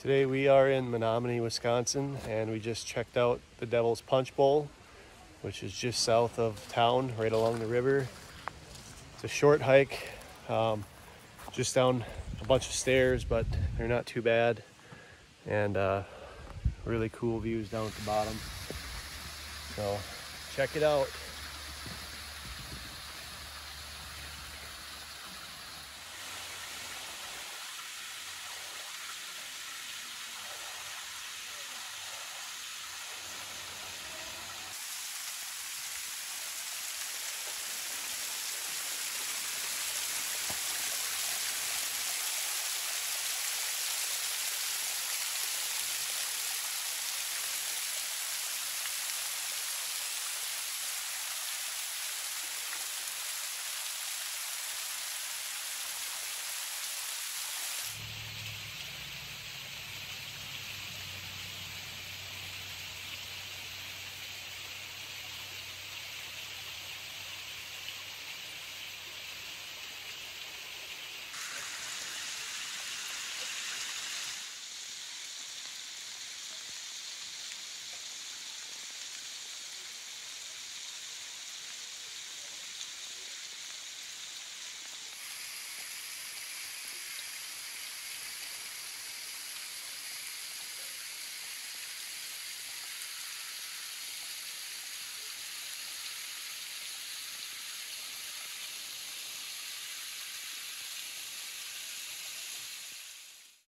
Today we are in Menomonie, Wisconsin, and we just checked out the Devil's Punch Bowl, which is just south of town, right along the river. It's a short hike, um, just down a bunch of stairs, but they're not too bad, and uh, really cool views down at the bottom. So check it out.